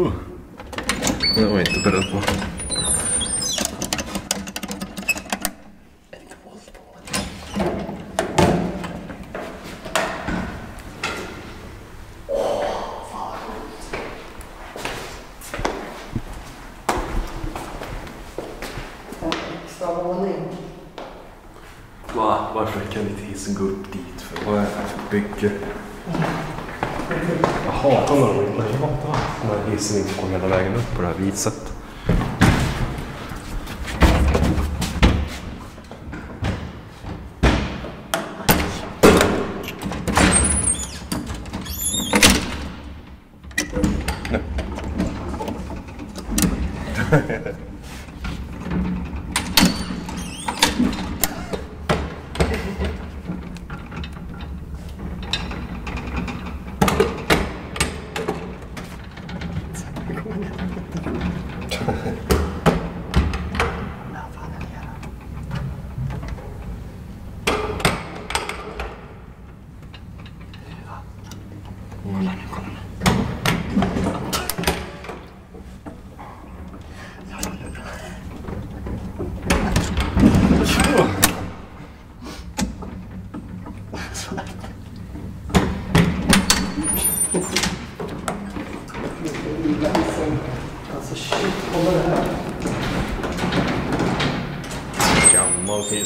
Uh, não aguento, pera pô. Varför kan inte hissen gå upp dit? För vad är det? hatar Norway. Jag hatar när hissen inte går hela vägen upp på det här viset. Nu. 哪发那贴了？那个，我也没看。okay,